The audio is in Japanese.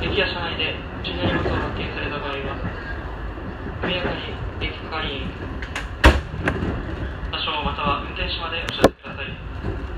駅や車内で不審な荷物を発見された場合は速やかに駅係員車掌または運転手までお知らせください。